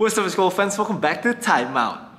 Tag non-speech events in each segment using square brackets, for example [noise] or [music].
What's up, school fans? Welcome back to Timeout.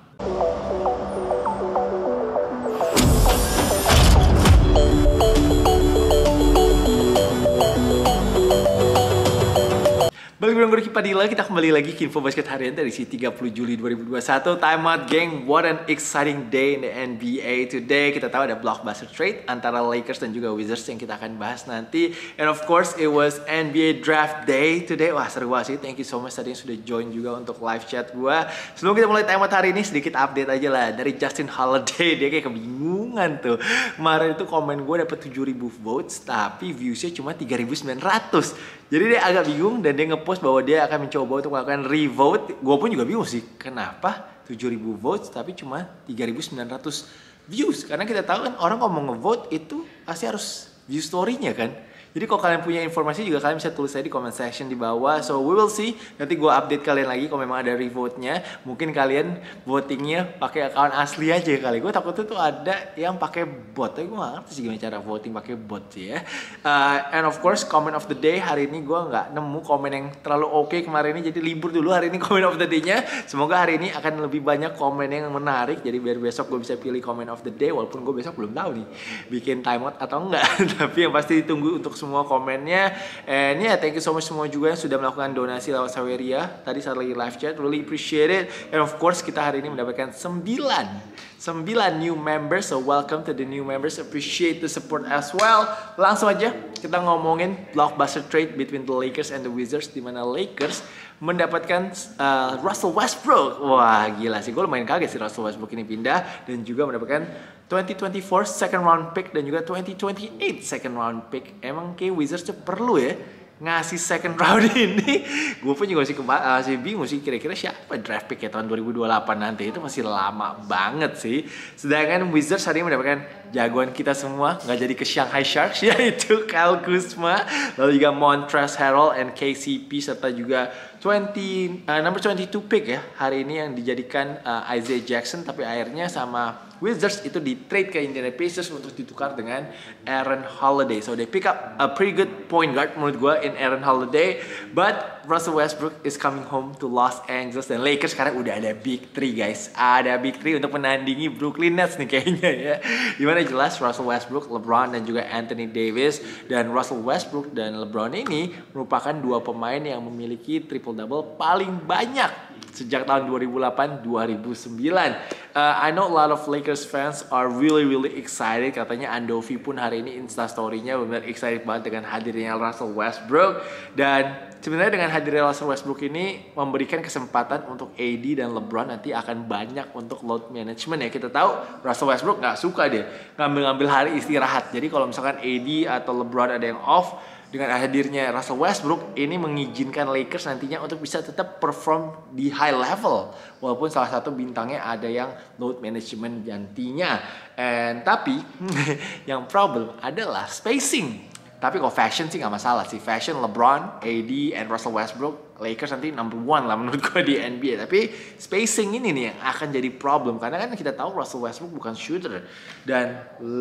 Bareng gue Ricky Padilla, kita kembali lagi ke info basket harian dari si 30 Juli 2021 Time out gang, what an exciting day in the NBA Today. Kita tahu ada blockbuster trade antara Lakers dan juga Wizards yang kita akan bahas nanti. And of course it was NBA Draft Day today. Wah seru banget sih, thank you so much tadi yang sudah join juga untuk live chat gue Sebelum kita mulai time out hari ini sedikit update aja lah. Dari Justin Holiday, [laughs] dia kayak kebingungan tuh. Kemarin itu komen gue dapet 7000 votes tapi viewsnya cuma 3900 Jadi dia agak bingung dan dia ngepost bahwa dia akan mencoba untuk melakukan revote. Gue pun juga bingung sih, kenapa 7000 votes tapi cuma 3900 views? Karena kita tahu kan orang ngomong ngevote itu pasti harus view story-nya kan. Jadi kalau kalian punya informasi juga kalian bisa tulis aja di comment section di bawah. So we will see. Nanti gue update kalian lagi kalau memang ada revote-nya. Mungkin kalian votingnya pakai account asli aja kali. Gue takut tuh ada yang pakai bot. Tapi gue gak ngerti sih gimana cara voting pakai bot sih ya. Uh, and of course comment of the day hari ini gue nggak nemu komen yang terlalu oke okay kemarin ini. Jadi libur dulu hari ini [laughs] comment of the day-nya. Semoga hari ini akan lebih banyak komen yang menarik. Jadi biar besok gue bisa pilih comment of the day. Walaupun gue besok belum tahu nih bikin timeout atau enggak. [laughs] Tapi yang pasti ditunggu untuk semua komennya. And yeah, thank you so much semua juga yang sudah melakukan donasi lewat Saweria. Tadi saat lagi live chat, really appreciate it. And of course kita hari ini mendapatkan 9 9 new members. So welcome to the new members. Appreciate the support as well. Langsung aja kita ngomongin blockbuster trade between the Lakers and the Wizards di mana Lakers mendapatkan uh, Russell Westbrook. Wah, gila sih. Gue lumayan kaget sih Russell Westbrook ini pindah dan juga mendapatkan 2024 second round pick dan juga 2028 second round pick. Emang kayak Wizards tuh perlu ya ngasih second round [laughs] ini. Gue pun juga masih, keba- masih bingung sih kira-kira siapa draft pick ya tahun 2028 nanti. Itu masih lama banget sih. Sedangkan Wizards hari ini mendapatkan jagoan kita semua. Nggak jadi ke Shanghai Sharks [laughs] yaitu Kyle Kuzma. Lalu juga Montrezl Harrell and KCP serta juga 20 uh, number 22 pick ya hari ini yang dijadikan uh, Isaiah Jackson. Tapi akhirnya sama Wizards itu di trade ke Indiana Pacers untuk ditukar dengan Aaron Holiday. So they pick up a pretty good point guard menurut gue in Aaron Holiday. But Russell Westbrook is coming home to Los Angeles dan Lakers sekarang udah ada big three guys. Ada big three untuk menandingi Brooklyn Nets nih kayaknya ya. Di mana jelas Russell Westbrook, LeBron dan juga Anthony Davis dan Russell Westbrook dan LeBron ini merupakan dua pemain yang memiliki triple double paling banyak sejak tahun 2008-2009. Uh, I know a lot of Lakers fans are really really excited. Katanya Andovi pun hari ini Insta story-nya benar excited banget dengan hadirnya Russell Westbrook dan sebenarnya dengan hadirnya Russell Westbrook ini memberikan kesempatan untuk AD dan LeBron nanti akan banyak untuk load management ya. Kita tahu Russell Westbrook nggak suka dia ngambil-ngambil hari istirahat. Jadi kalau misalkan AD atau LeBron ada yang off, dengan hadirnya Russell Westbrook ini mengizinkan Lakers nantinya untuk bisa tetap perform di high level walaupun salah satu bintangnya ada yang load management gantinya and tapi [laughs] yang problem adalah spacing tapi kalau fashion sih nggak masalah sih. Fashion LeBron, AD, and Russell Westbrook Lakers nanti number one lah [laughs] menurut gue di NBA tapi spacing ini nih yang akan jadi problem. Karena kan kita tahu Russell Westbrook bukan shooter. Dan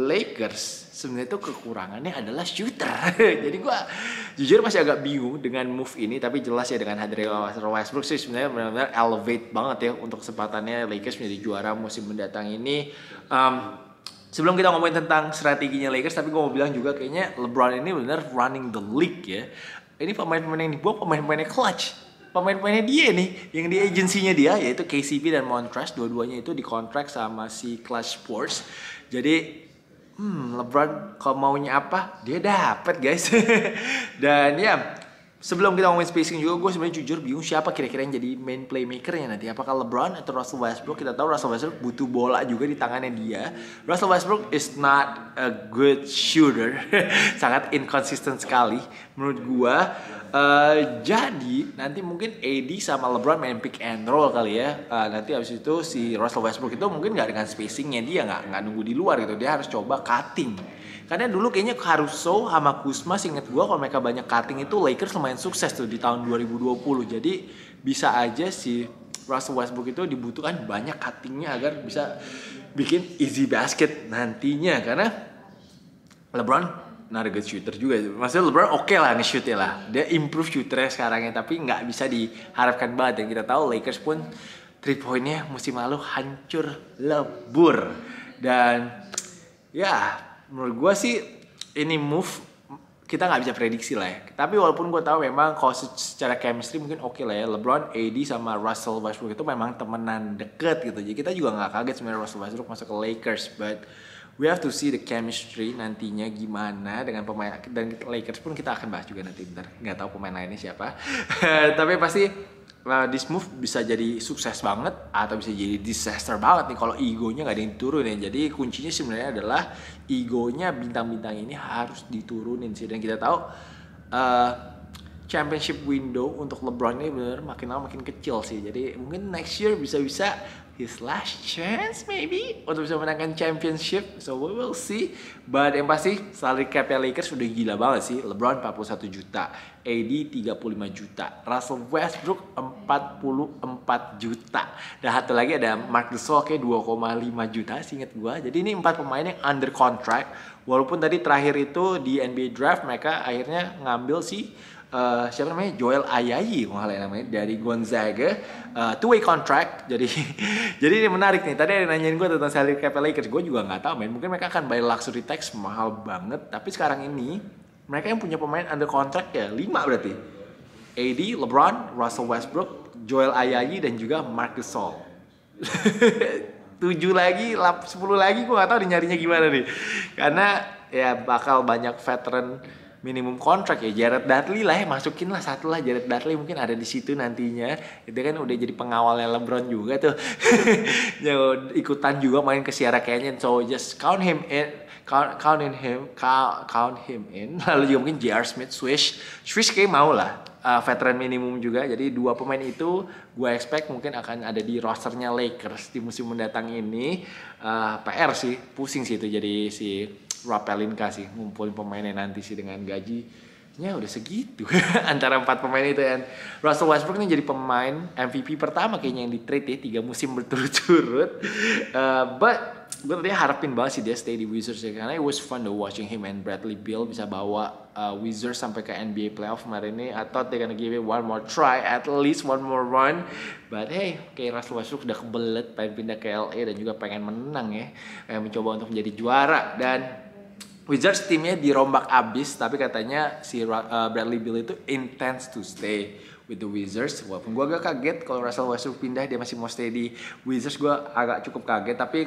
Lakers sebenarnya itu kekurangannya adalah shooter. [laughs] Jadi gue jujur masih agak bingung dengan move ini. Tapi jelas ya dengan hadirnya Russell Westbrook sih sebenarnya benar-benar elevate banget ya untuk kesempatannya Lakers menjadi juara musim mendatang ini. Um, Sebelum kita ngomongin tentang strateginya Lakers, tapi gue mau bilang juga kayaknya LeBron ini benar running the league ya. Ini pemain-pemain yang dibuang pemain-pemainnya clutch. Pemain-pemainnya dia nih, yang di agensinya dia yaitu KCP dan Montrezl, dua-duanya itu dikontrak sama si Clutch Sports. Jadi hmm, LeBron kalau maunya apa, dia dapat guys. [laughs] dan ya, Sebelum kita ngomongin spacing juga, gue sebenarnya jujur bingung siapa kira-kira yang jadi main playmakernya nanti. Apakah LeBron atau Russell Westbrook? Kita tahu Russell Westbrook butuh bola juga di tangannya dia. Russell Westbrook is not a good shooter, [laughs] sangat inconsistent sekali menurut gue. Uh, jadi nanti mungkin AD sama LeBron main pick and roll kali ya. Uh, nanti abis itu si Russell Westbrook itu mungkin nggak dengan spacingnya dia nggak nggak nunggu di luar gitu. Dia harus coba cutting. Karena dulu kayaknya Caruso sama Kuzma inget gue kalau mereka banyak cutting itu Lakers lumayan sukses tuh di tahun 2020. Jadi bisa aja si Russell Westbrook itu dibutuhkan banyak cuttingnya agar bisa bikin easy basket nantinya. Karena LeBron not a good shooter juga. Maksudnya LeBron oke okay lah nge-shoot ya lah. Dia improve shooternya sekarang ya, tapi nggak bisa diharapkan banget. Dan kita tahu Lakers pun three pointnya musim lalu hancur lebur. Dan ya menurut gue sih ini move kita nggak bisa prediksi lah ya. Tapi walaupun gue tahu memang kalau secara chemistry mungkin oke okay lah ya. LeBron, AD sama Russell Westbrook itu memang temenan deket gitu. Jadi kita juga nggak kaget sebenarnya Russell Westbrook masuk ke Lakers. But we have to see the chemistry nantinya gimana dengan pemain dan Lakers pun kita akan bahas juga nanti bentar. Nggak tahu pemain lainnya siapa. [laughs] Tapi pasti uh, this move bisa jadi sukses banget atau bisa jadi disaster banget nih kalau egonya nggak ada yang turunin jadi kuncinya sebenarnya adalah egonya bintang-bintang ini harus diturunin sih. Dan kita tahu uh, championship window untuk LeBron ini benar makin lama makin kecil sih. Jadi mungkin next year bisa-bisa his last chance maybe untuk bisa menangkan championship. So we will see. But yang pasti salary cap Lakers sudah gila banget sih. LeBron 41 juta, AD 35 juta, Russell Westbrook 44 juta. Dan satu lagi ada Mark Gasol kayak 2,5 juta sih inget gua. Jadi ini empat pemain yang under contract. Walaupun tadi terakhir itu di NBA draft mereka akhirnya ngambil sih uh, siapa namanya? Joel Ayayi kalau namanya dari Gonzaga. Uh, two way contract. [laughs] Jadi jadi ini menarik nih. Tadi ada nanyain gue tentang salary cap Lakers. Gue juga nggak tahu main mungkin mereka akan bayar luxury tax mahal banget. Tapi sekarang ini mereka yang punya pemain under contract ya lima berarti. AD LeBron Russell Westbrook Joel Ayayi dan juga Mark Gasol. [laughs] Tujuh lagi, sepuluh lagi gue gak tahu nyarinya gimana nih. Karena ya bakal banyak veteran minimum kontrak ya Jared Dudley lah ya masukin lah satu lah Jared Dudley mungkin ada di situ nantinya. Itu kan udah jadi pengawalnya LeBron juga tuh. [laughs] Ikutan juga main ke Sierra Canyon so just count him in count, count in him count, count him in. [laughs] Lalu juga mungkin J.R. Smith Swish. Swish kayak mau lah uh, veteran minimum juga. Jadi dua pemain itu gue expect mungkin akan ada di rosternya Lakers di musim mendatang ini. Uh, PR sih pusing sih itu jadi si Rob Pelinka sih ngumpulin pemainnya nanti sih dengan gaji ya udah segitu. [laughs] Antara empat pemain itu dan Russell Westbrook ini jadi pemain MVP pertama kayaknya yang di trade ya tiga musim [laughs] berturut-turut. Uh, but gue tadi harapin banget sih dia stay di Wizards ya karena it was fun to watching him and Bradley Beal bisa bawa uh, Wizards sampai ke NBA playoff kemarin ini. I thought they gonna give it one more try at least one more run. But hey kayak Russell Westbrook udah kebelet pengen pindah ke LA dan juga pengen menang ya pengen mencoba untuk menjadi juara. Dan Wizards timnya dirombak abis tapi katanya si uh, Bradley Beal itu intends to stay with the Wizards. Walaupun gue agak kaget kalau Russell Westbrook pindah dia masih mau stay di Wizards gue agak cukup kaget. Tapi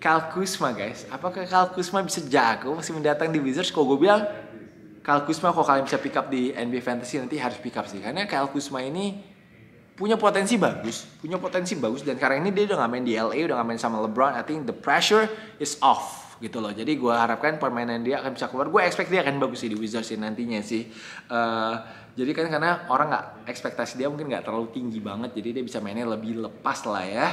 Kyle Kuzma guys apakah Kyle Kuzma bisa jago masih mendatang di Wizards? Kalau gue bilang Kyle Kuzma kalian bisa pick up di NBA Fantasy nanti harus pick up sih. Karena Kyle Kuzma ini punya potensi bagus, punya potensi bagus. Dan karena ini dia udah gak main di LA, udah gak main sama LeBron, I think the pressure is off gitu loh. Jadi gue harapkan permainan dia akan bisa keluar. Gue expect dia akan bagus sih di Wizards sih nantinya sih. Uh, jadi kan karena orang nggak ekspektasi dia mungkin nggak terlalu tinggi banget, jadi dia bisa mainnya lebih lepas lah ya.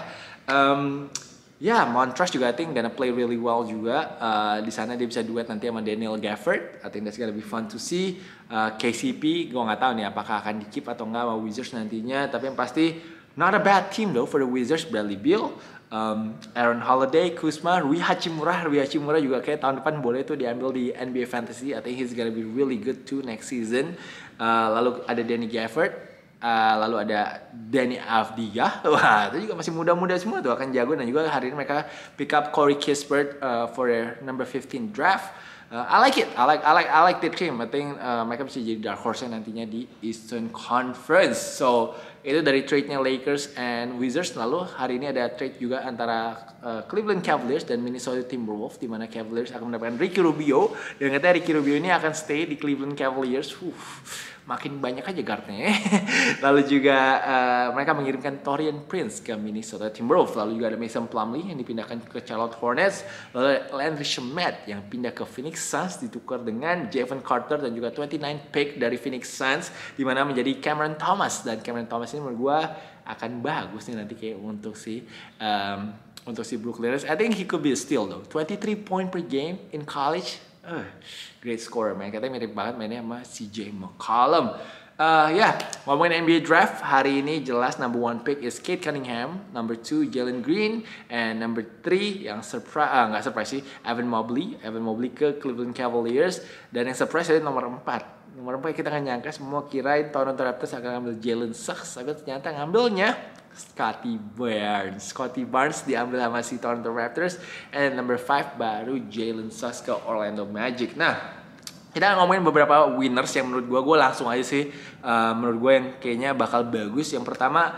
Um, Ya, yeah, Montrose juga I think gonna play really well juga. Uh, di sana dia bisa duet nanti sama Daniel Gafford. I think that's gonna be fun to see. Uh, KCP, gue nggak tahu nih apakah akan di keep atau nggak sama Wizards nantinya. Tapi yang pasti not a bad team though for the Wizards. Bradley Beal, um, Aaron Holiday, Kuzma, Rui Hachimura, Rui Hachimura juga kayak tahun depan boleh tuh diambil di NBA Fantasy. I think he's gonna be really good too next season. Uh, lalu ada Danny Gafford, uh, lalu ada Danny Avdiya. [laughs] Wah, itu juga masih muda-muda semua tuh akan jago dan juga hari ini mereka pick up Corey Kispert uh, for their number 15 draft. Uh, I like it. I like I like I like the team. I think uh, mereka bisa jadi dark horse nantinya di Eastern Conference. So itu dari trade-nya Lakers and Wizards. Lalu hari ini ada trade juga antara uh, Cleveland Cavaliers dan Minnesota Timberwolves di mana Cavaliers akan mendapatkan Ricky Rubio dan katanya Ricky Rubio ini akan stay di Cleveland Cavaliers. Uh, makin banyak aja guardnya. [laughs] Lalu juga uh, mereka mengirimkan Torian Prince ke Minnesota Timberwolves. Lalu juga ada Mason Plumlee yang dipindahkan ke Charlotte Hornets. Lalu Landry Shamet yang pindah ke Phoenix Suns ditukar dengan Javon Carter dan juga 29 pick dari Phoenix Suns di mana menjadi Cameron Thomas dan Cameron Thomas ini menurut gue akan bagus nih nanti kayak untuk si um, untuk si Brooklyn Nets. I think he could be a steal though. 23 point per game in college Uh, great scorer man. Katanya mirip banget mainnya sama CJ McCollum. Uh, ya, yeah, ngomongin NBA draft hari ini jelas number one pick is Kate Cunningham, number two Jalen Green, and number three yang surprise ah, nggak surprise sih Evan Mobley, Evan Mobley ke Cleveland Cavaliers dan yang surprise adalah nomor empat. Nomor empat kita nggak nyangka semua kirain Toronto Raptors akan ngambil Jalen Suggs, tapi ternyata ngambilnya Scotty Barnes. Scotty Barnes diambil sama si Toronto Raptors, and number five baru Jalen Suggs ke Orlando Magic. Nah, kita ngomongin beberapa winners yang menurut gue gue langsung aja sih uh, menurut gue yang kayaknya bakal bagus. Yang pertama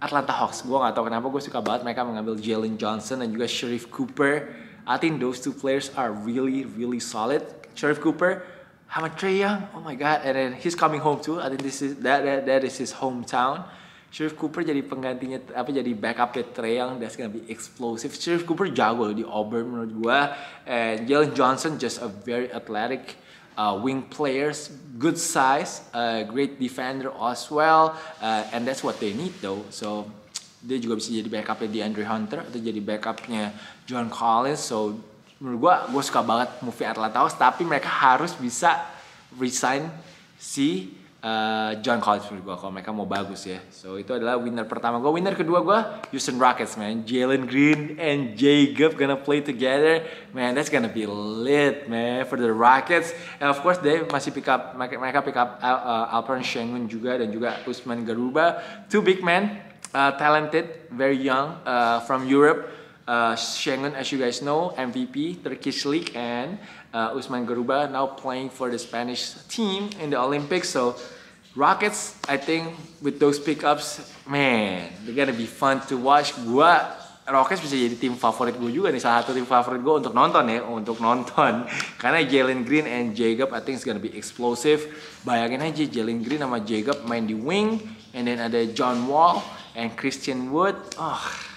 Atlanta Hawks. Gue gak tau kenapa gue suka banget mereka mengambil Jalen Johnson dan juga Sharif Cooper. I think those two players are really really solid. Sharif Cooper sama Trey Young. Oh my god. And then he's coming home too. I think this is that that, that is his hometown Sharif Cooper jadi penggantinya apa jadi backup ke Trey Young that's gonna be explosive Sharif Cooper jago di Auburn menurut gue and Jalen Johnson just a very athletic uh, wing players, good size, uh, great defender as well, uh, and that's what they need though. So dia juga bisa jadi backupnya di Andre Hunter atau jadi backupnya John Collins. So menurut gue, gue suka banget movie Atlanta Hawks, tapi mereka harus bisa resign si uh, John Collins menurut gue kalau mereka mau bagus ya. So itu adalah winner pertama gue. Winner kedua gue Houston Rockets man. Jalen Green and Jacob gonna play together. Man that's gonna be lit man for the Rockets. And of course they masih pick up mereka pick up Al, uh, Alperen Sengun juga dan juga Usman Garuba. Two big men, uh, talented, very young uh, from Europe. Uh, Schengen, as you guys know, MVP Turkish League, and uh, Usman Garuba now playing for the Spanish team in the Olympics. So Rockets, I think with those pickups, man, they're gonna be fun to watch. Gua Rockets bisa jadi tim favorit gue juga nih. Salah satu tim favorit gue untuk nonton ya untuk nonton. [laughs] Karena Jalen Green and Jacob I think it's gonna be explosive. Bayangin aja Jalen Green sama Jacob main di wing and then ada John Wall and Christian Wood. Oh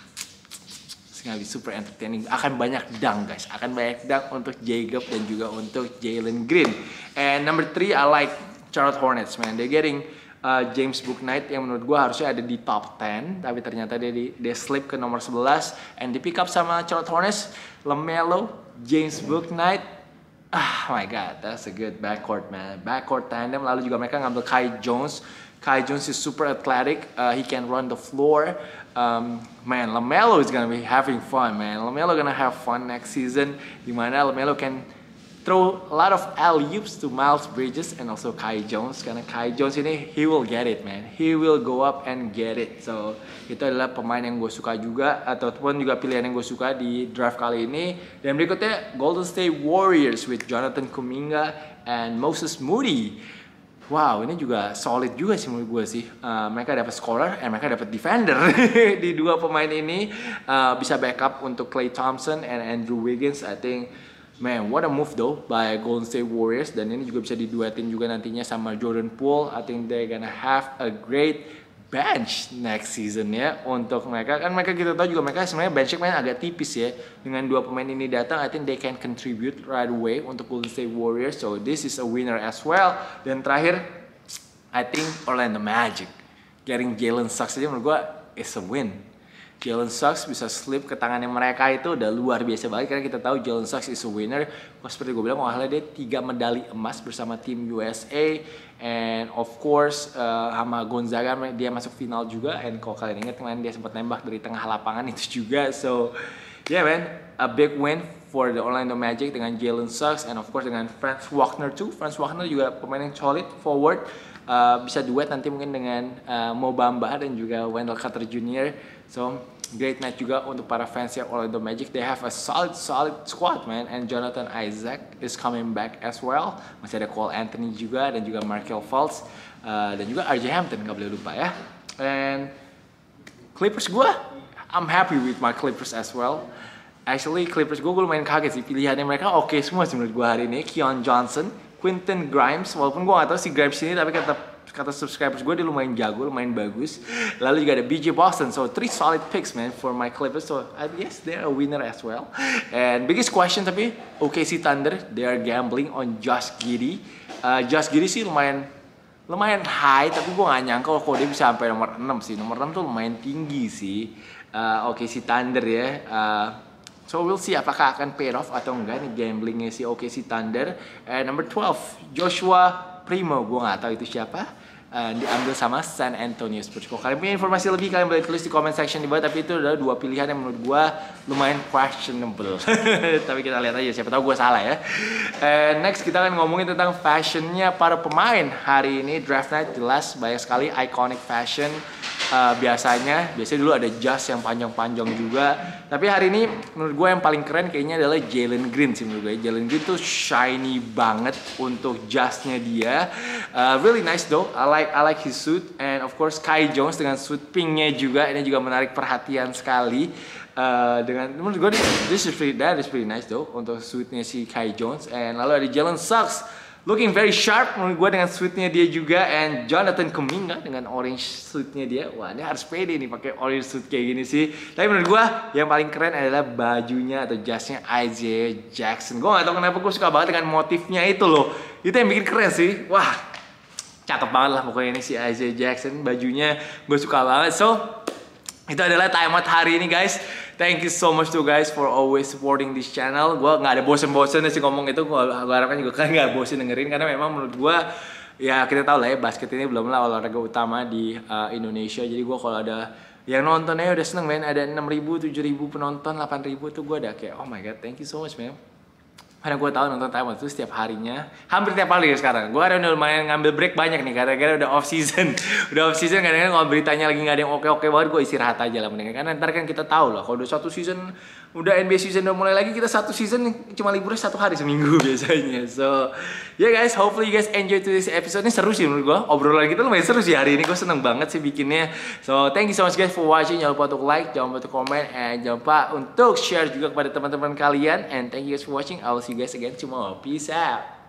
be super entertaining. Akan banyak dunk guys, akan banyak dunk untuk Jacob dan juga untuk Jalen Green. And number three, I like Charlotte Hornets man. They're getting uh, James Booknight yang menurut gue harusnya ada di top 10 tapi ternyata dia di, dia slip ke nomor 11 and di pick up sama Charlotte Hornets Lamelo, James Booknight Ah, oh my god, that's a good backcourt man. Backcourt tandem. Lalu juga mereka ngambil Kai Jones. Kai Jones is super athletic. Uh, he can run the floor um, man, Lamelo is gonna be having fun, man. Lamelo gonna have fun next season. Di mana Lamelo can throw a lot of alley-oops to Miles Bridges and also Kai Jones. Karena Kai Jones ini, he will get it, man. He will go up and get it. So, itu adalah pemain yang gue suka juga, ataupun juga pilihan yang gue suka di draft kali ini. Dan berikutnya, Golden State Warriors with Jonathan Kuminga and Moses Moody. Wow, ini juga solid juga sih menurut gue sih. Uh, mereka dapat scorer, and mereka dapat defender [laughs] di dua pemain ini. Uh, bisa backup untuk Clay Thompson and Andrew Wiggins. I think, man, what a move though by Golden State Warriors. Dan ini juga bisa diduetin juga nantinya sama Jordan Poole. I think they're gonna have a great bench next season ya untuk mereka. Kan mereka kita tahu juga mereka sebenarnya benchnya main agak tipis ya. Dengan dua pemain ini datang I think they can contribute right away untuk Golden State Warriors. So this is a winner as well. Dan terakhir I think Orlando Magic. Getting Jalen Suggs aja menurut gue is a win Jalen Suggs bisa slip ke tangannya mereka itu udah luar biasa banget karena kita tahu Jalen Suggs is a winner. Kok seperti gue bilang, kalau dia tiga medali emas bersama tim USA and of course uh, sama Gonzaga dia masuk final juga and kalau kalian ingat kemarin dia sempat nembak dari tengah lapangan itu juga. So yeah man, a big win for the Orlando Magic dengan Jalen Suggs and of course dengan Franz Wagner too. Franz Wagner juga pemain yang solid forward. Uh, bisa duet nanti mungkin dengan uh, Mo Bamba dan juga Wendell Carter Jr. So great match juga untuk para fans ya Orlando Magic. They have a solid solid squad man and Jonathan Isaac is coming back as well. Masih ada Cole Anthony juga dan juga Markel Fultz uh, dan juga RJ Hampton nggak boleh lupa ya. And Clippers gue, I'm happy with my Clippers as well. Actually Clippers gue gue lumayan kaget sih pilihannya mereka oke okay semua sih menurut gue hari ini. Keon Johnson, Quinton Grimes walaupun gue gak tau si Grimes ini tapi kata kata subscribers gue dia lumayan jago lumayan bagus. Lalu juga ada BJ Boston. So three solid picks man for my Clippers. So I guess they're a winner as well. And biggest question tapi OKC Thunder they are gambling on Josh Giddey. Uh, Josh Giddey sih lumayan lumayan high tapi gue gak nyangka kalau dia bisa sampai nomor 6 sih. Nomor 6 tuh lumayan tinggi sih uh, OKC Thunder ya. Uh, So we'll see apakah akan pay off atau enggak nih gamblingnya si OKC Thunder. And number 12, Joshua Primo. Gue nggak tahu itu siapa. uh, diambil sama San Antonio Spurs. Kalau kalian punya informasi lebih kalian boleh tulis di comment section di bawah. Tapi itu adalah dua pilihan yang menurut gue lumayan questionable. [laughs] tapi kita lihat aja siapa tahu gue salah ya. And next kita akan ngomongin tentang fashionnya para pemain hari ini draft night jelas banyak sekali iconic fashion uh, biasanya biasanya dulu ada jas yang panjang-panjang juga. Tapi hari ini menurut gue yang paling keren kayaknya adalah Jalen Green sih menurut gue Jalen Green tuh shiny banget untuk jasnya dia. Uh, really nice though. I like I like his suit. And of course Kai Jones dengan suit pinknya juga. Ini juga menarik perhatian sekali. Uh, dengan menurut gue this is pretty that is pretty nice though untuk suitnya si Kai Jones. And lalu ada Jalen Suggs looking very sharp menurut gue dengan suitnya dia juga. And Jonathan Kuminga dengan orange suitnya dia. Wah ini harus pede nih pakai orange suit kayak gini sih. Tapi menurut gue yang paling keren adalah bajunya atau jasnya Isaiah Jackson. Gue gak tau kenapa gue suka banget dengan motifnya itu loh. Itu yang bikin keren sih. Wah cakep banget lah pokoknya ini si Isaiah Jackson. Bajunya gue suka banget. So itu adalah time out hari ini guys Thank you so much to guys for always supporting this channel. Gue nggak ada bosen-bosen sih ngomong itu. Gue harapkan juga kalian nggak bosen dengerin karena memang menurut gue ya kita tahu lah ya basket ini belum lah olahraga utama di uh, Indonesia. Jadi gue kalau ada yang nontonnya udah seneng men ada 6 ribu, 7 ribu penonton, 8 ribu tuh gue udah kayak oh my god thank you so much man karena gue tahu nonton Taiwan itu setiap harinya. Hampir tiap hari ya sekarang. Gue ada udah lumayan ngambil break banyak nih karena udah off season. [laughs] Udah off season kadang-kadang kalau beritanya lagi nggak ada yang oke-oke banget gue istirahat aja lah mendingan. Karena ntar kan kita tahu lah kalau udah satu season udah NBA season udah mulai lagi kita satu season cuma liburnya satu hari seminggu [laughs] biasanya. So ya yeah guys hopefully you guys enjoy to this episode. Ini seru sih menurut gue obrolan kita lumayan seru sih hari ini. Gue seneng banget sih bikinnya. So thank you so much guys for watching. Jangan lupa untuk like jangan lupa untuk comment and jangan lupa untuk share juga kepada teman-teman kalian. And thank you guys for watching. I will see you guys again tomorrow. Peace out